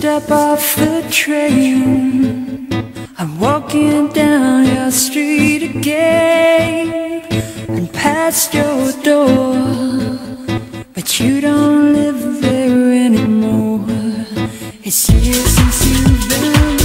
step off the train. I'm walking down your street again And past your door. But you don't live there anymore. It's years since you've been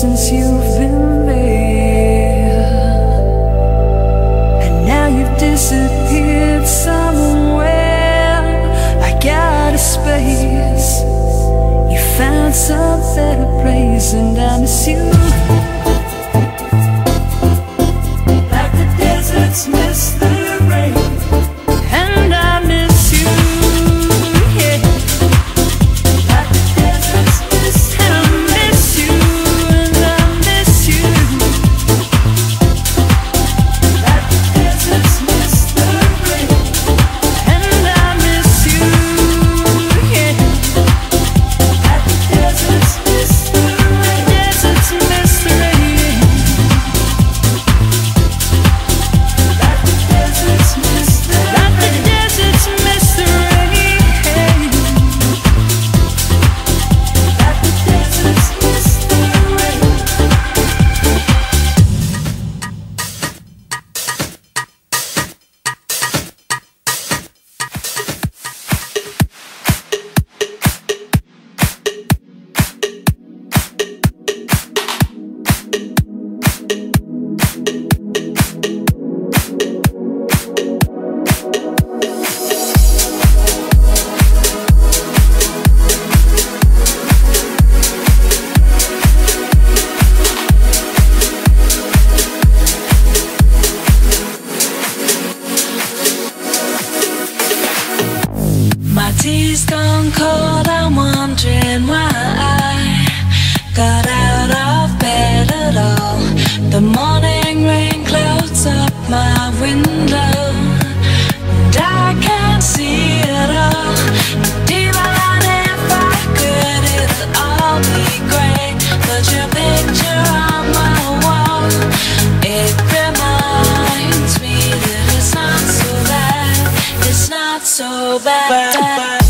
since you've been there. And now you've disappeared somewhere. I got a space. You found some better place and I miss you. Like the deserts miss the is gone cold I'm wondering why I got out of bed at all The morning rain clouds up my window And I can't see at all but Divine, if I could, it'd all be great But your picture on my wall It reminds me that it's not so bad It's not so bad. bad, bad.